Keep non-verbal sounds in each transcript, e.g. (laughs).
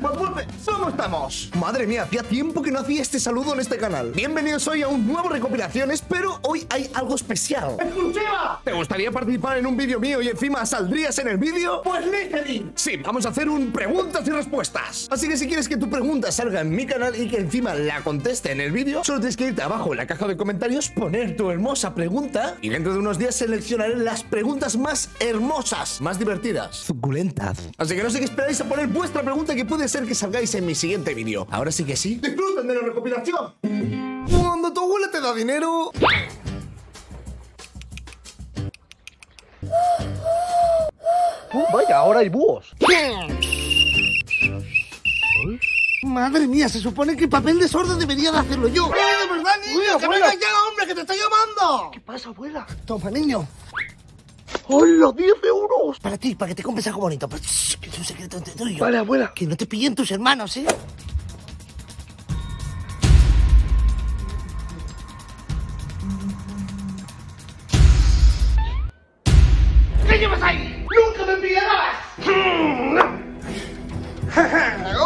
¿Cómo estamos? Madre mía, hacía tiempo que no hacía este saludo en este canal. Bienvenidos hoy a un nuevo recopilaciones, pero hoy hay algo especial. ¡Exclusiva! ¿Te gustaría participar en un vídeo mío y encima saldrías en el vídeo? Pues LinkedIn. Sí, vamos a hacer un preguntas y respuestas. Así que si quieres que tu pregunta salga en mi canal y que encima la conteste en el vídeo, solo tienes que irte abajo en la caja de comentarios, poner tu hermosa pregunta y dentro de unos días seleccionaré las preguntas más hermosas, más divertidas, suculentas. Así que no sé qué esperáis a poner vuestra pregunta que puede ser que salgáis en mi siguiente vídeo. Ahora sí que sí. ¡Disfruten de la recopilación! Cuando tu abuela te da dinero... vaya, ahora hay búhos. Madre mía, se supone que papel desorden debería de hacerlo yo. ¡Ay, de verdad, niño! ¡Que venga ya, hombre, que te está llamando! ¿Qué pasa, abuela? Toma, niño. ¡Hola, 10 euros! Para ti, para que te compres algo bonito. Pero, shh, que es un secreto entre tú y yo. Vale, abuela. Que no te pillen tus hermanos, ¿eh? ¿Qué llevas ahí? ¡Nunca me enviarás! (laughs)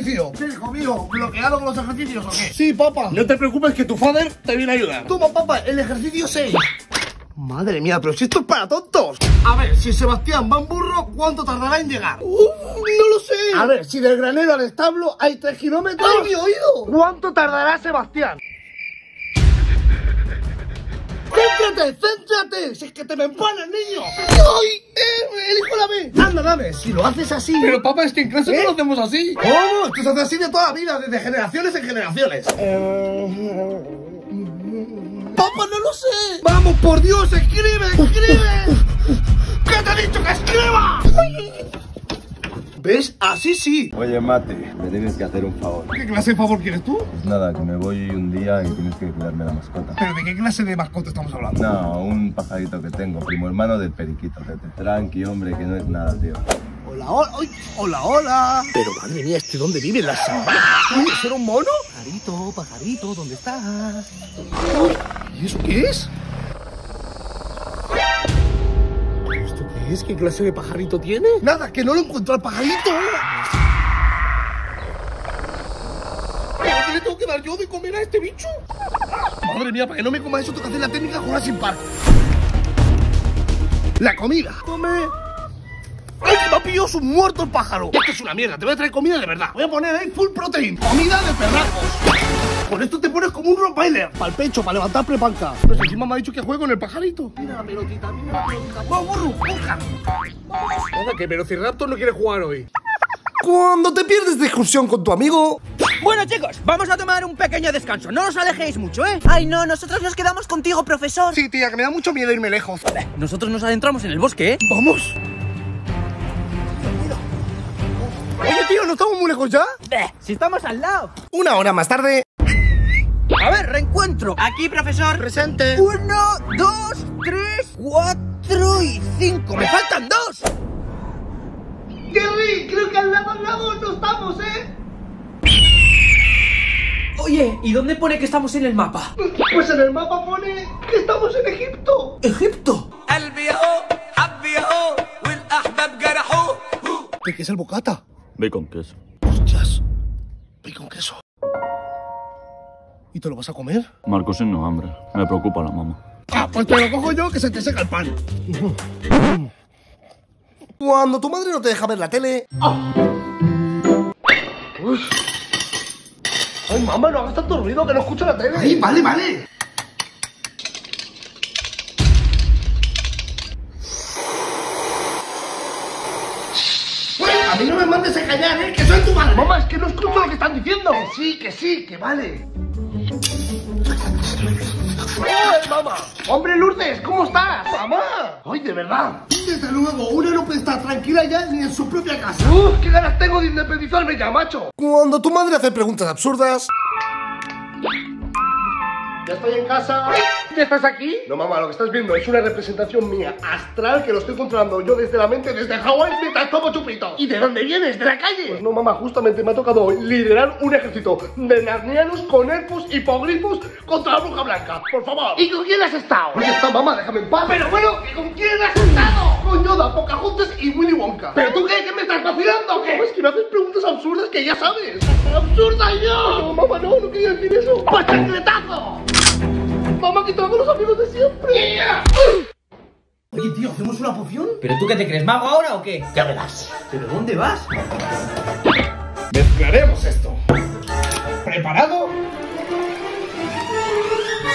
ejercicio! ¿Qué, hijo mío? ¿Bloqueado con los ejercicios o qué? Sí, papá. No te preocupes que tu father te viene a ayudar. Toma, papá, el ejercicio 6. Madre mía, pero si esto es para tontos. A ver, si Sebastián va en burro, ¿cuánto tardará en llegar? Uh, no lo sé. A ver, si del granero al establo hay 3 kilómetros... ¡Ay, mi oído! ¿Cuánto tardará Sebastián? ¡Céntrate, céntrate! ¡Si es que te me empanas, niño! ¡Ay! ¡Eh! ¡Elijo la B! Anda, dame, si lo haces así... Pero papá, es que en clase ¿Eh? no lo hacemos así. ¿Cómo? Esto se hace así de toda la vida, desde generaciones en generaciones. Papá, no lo sé. ¡Vamos, por Dios, escribe, escribe! ¿Qué te he dicho que escriba? ¿Ves? Así sí. Oye, Mate, me tienes que hacer un favor. ¿Qué clase de favor quieres tú? Pues nada, que me voy un día y tienes que cuidarme la mascota. ¿Pero de qué clase de mascota estamos hablando? No, un pajarito que tengo, primo hermano del periquito, tete. Tranqui, hombre, que no es nada, tío. Hola, hola, hola, hola. Pero madre mía, ¿este dónde vive la sabana? Uy, ¿eso era un mono? Pajarito, pajarito, ¿dónde estás? ¿Y eso qué es? Es? ¿Qué clase de pajarito tiene? Nada, que no lo encuentro al pajarito. ¿Pero qué le tengo que dar yo de comer a este bicho? Madre mía, para que no me coma eso, tengo que hacer la técnica Jurassic Park. La comida. Come. ¡Ay, ha pillado su muerto el pájaro! Esto es una mierda, te voy a traer comida de verdad. Voy a poner ahí full protein. Comida de perracos. Con esto te pones como un rottweiler. Para el pecho, para levantar prepanca. Pues encima me ha dicho que juegue con el pajarito. Mira la pelotita, mira la pelotita. ¡Vamos, burro! ¡Busca! Nada, que Velociraptor no quiere jugar hoy. Cuando te pierdes de excursión con tu amigo... Bueno chicos, vamos a tomar un pequeño descanso. No os alejéis mucho, ¿eh? Ay no, nosotros nos quedamos contigo, profesor. Sí, tía, que me da mucho miedo irme lejos. Nosotros nos adentramos en el bosque, ¿eh? Vamos. Oye, tío, ¿no estamos muy lejos ya? Si estamos al lado. Una hora más tarde... A ver, reencuentro. Aquí, profesor. Presente. Uno, dos, tres, cuatro y cinco. ¡Me faltan dos! Jerry, creo que al lado al lado no estamos, ¿eh? Oye, ¿y dónde pone que estamos en el mapa? Pues en el mapa pone que estamos en Egipto. ¡Egipto! ¿De qué es el bocata? Ve con queso. ¿Y te lo vas a comer? Marcos no hambre. Me preocupa la mamá. Ah, pues te lo cojo yo que se te seca el pan. Cuando tu madre no te deja ver la tele... Ay, mamá, no hagas tanto ruido que no escucho la tele. ¡Ay, vale, vale! A mí no me mandes a callar, ¿eh? Que soy tu madre. Mamá, es que no escucho lo que están diciendo. Que sí, que sí, que vale. ¡Ay, mamá! ¡Hombre, Lourdes! ¿Cómo estás? ¡Mamá! ¡Ay, de verdad! Desde luego, una no puede estar tranquila ya ni en su propia casa. ¡Uf! ¡Qué ganas tengo de independizarme ya, macho! Cuando tu madre hace preguntas absurdas... Ya estoy en casa. ¿Ya estás aquí? No, mamá, lo que estás viendo es una representación mía astral que lo estoy controlando yo desde la mente, desde Hawái, mientras tomo chupitos. ¿Y de dónde vienes? ¿De la calle? Pues no, mamá, justamente me ha tocado hoy liderar un ejército de narnianos con elfos hipogrifos contra la bruja blanca. Por favor. ¿Y con quién has estado? Ya está, mamá, déjame en paz. Pero bueno, ¿y con quién has estado? Con Yoda, poca nunca. ¿Pero tú qué? ¿Qué me estás vacilando o qué? es que me haces preguntas absurdas que ya sabes. ¡Absurda yo! No, mamá, no, no quería decir eso. ¡Pues chancletazo! Mamá, que todos los amigos de siempre. Oye, tío, ¿hacemos una poción? ¿Pero tú qué te crees, mago ahora o qué? Ya verás. ¿Pero dónde vas? Mezclaremos esto. ¿Preparado?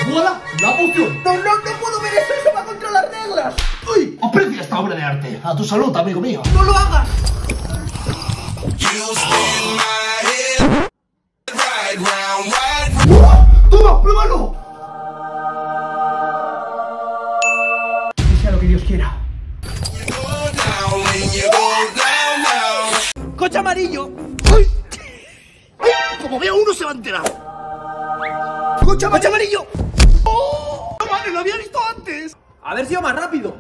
¡Voilà! ¡La poción! No, no, no puedo ver eso, eso va contra las reglas. ¡Uy! Aprecia esta obra de arte. A tu salud, amigo mío. ¡No lo hagas! ¡Toma, pruébalo! ¡Coche amarillo! ¡Uy! Como vea uno se va a enterar. ¡Coche amarillo! amarillo! ¡Oh! ¡No, madre! ¡Lo había visto antes! Haber sido más rápido.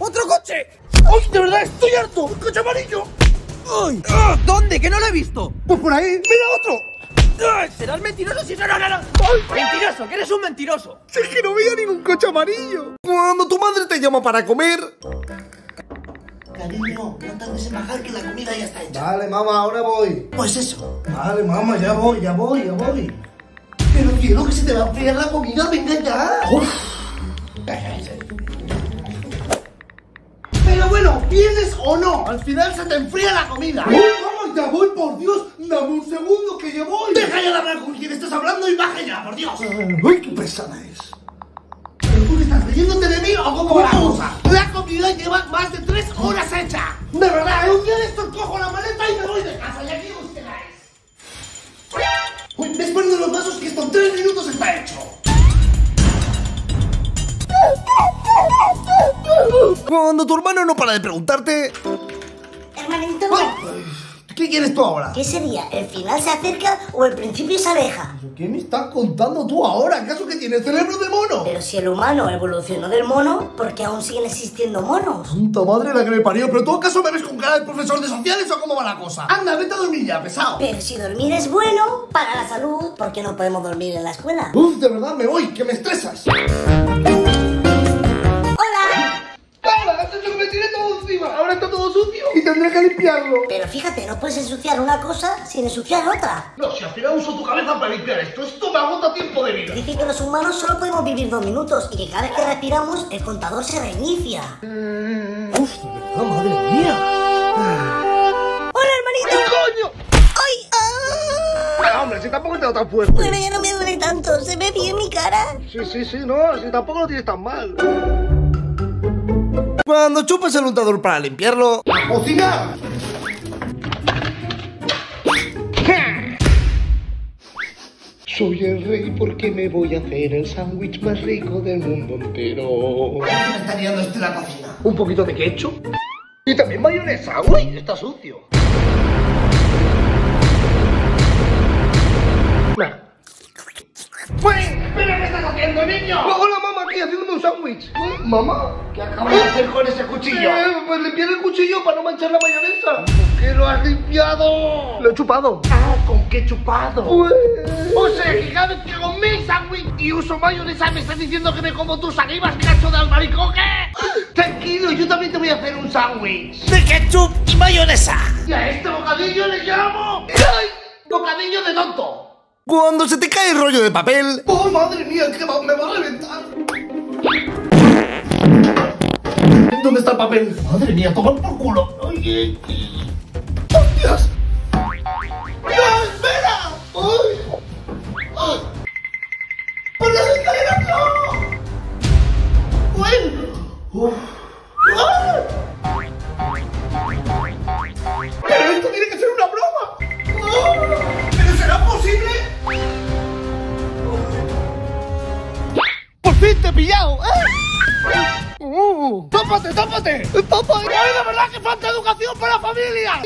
¡Otro coche! ¡Uy! ¡De verdad estoy harto! ¡Un coche amarillo! ¡Ay! ¡Ah! ¿Dónde? ¡Que no lo he visto! Pues por ahí. ¡Mira otro! ¿Serás mentiroso? Sí, no, no, no, no. ¡Mentiroso! ¡Que eres un mentiroso! Si es que no veía ningún coche amarillo. Cuando tu madre te llama para comer... Cariño, no tardes en bajar que la comida ya está hecha. Vale, mamá, ahora voy. Pues eso. Vale, mamá, ya voy, ya voy, ya voy. Pero quiero que se te va a enfriar la comida, venga ya. Pero bueno, ¿vienes o no? Al final se te enfría la comida. ¡Mamá, ya voy, por Dios! ¡Dame un segundo que ya voy! Deja ya de hablar con quien estás hablando y baja ya, por Dios. ¡Uy, qué pesada es! ¿Pero tú estás leyéndote de mí o cómo va la cosa? La comida lleva más de tres horas hecha. De verdad, un día de estos cojo la maleta y me voy de casa y aquí os quedáis. Uy, ¿ves poniendo los vasos que esto en tres minutos está hecho? Cuando tu hermano no para de preguntarte... Hermanito, ¿Qué quieres tú ahora? ¿qué sería? ¿El final se acerca o el principio se aleja? ¿Qué me estás contando tú ahora? ¿Acaso que tienes cerebro de mono? Pero si el humano evolucionó del mono, ¿por qué aún siguen existiendo monos? Santa madre la que me parió, pero tú acaso me ves con cara de profesor de sociales o cómo va la cosa? Anda, vete a dormir ya, pesado. Pero si dormir es bueno para la salud, ¿por qué no podemos dormir en la escuela? Uf, de verdad me voy, que me estresas. Limpiarlo. Pero fíjate, no puedes ensuciar una cosa sin ensuciar otra. No, si al final uso tu cabeza para limpiar esto, esto me agota tiempo de vida. Dicen que los humanos solo podemos vivir dos minutos y que cada vez que respiramos el contador se reinicia. Uf, de verdad, madre mía. ¡Hola, hermanito! ¡Coño! ¡Ay! ¡Ah! Ah, hombre, si tampoco te da tan fuerte. Bueno, ya no me duele tanto. ¿Se ve bien mi cara? Sí, sí, sí, no, si tampoco lo tienes tan mal. Cuando chupes el untador para limpiarlo... ¡A cocinar! Soy el rey porque me voy a hacer el sándwich más rico del mundo entero. me está liando este la cocina? Un poquito de ketchup. Y también mayonesa. Uy, está sucio. Nah. ¡Uy! ¿Pero qué estás haciendo, niño? hola, mamá, aquí haciéndome un sándwich. Uy, Mamá, ¿qué acabas de hacer con ese cuchillo? Eh, pues limpiar el cuchillo para no manchar la mayonesa. ¿Por qué lo has limpiado? Lo he chupado. Ah, ¿con qué chupado? O sea, que cada vez que hago mi sándwich y uso mayonesa, ¿me estás diciendo que me como tus salivas, cacho de albaricoque? Tranquilo, yo también te voy a hacer un sándwich. ¡De ketchup y mayonesa! Y a este bocadillo le llamo... ¡Ay! Bocadillo de tonto. Cuando se te cae el rollo de papel... ¡Oh, madre mía! que va- me va a reventar! ¿Dónde está el papel? Madre mía, toma por culo. Oye. ¡Tápate, tápate! ¡Papá! ¡Ay, de verdad que falta educación para la familia!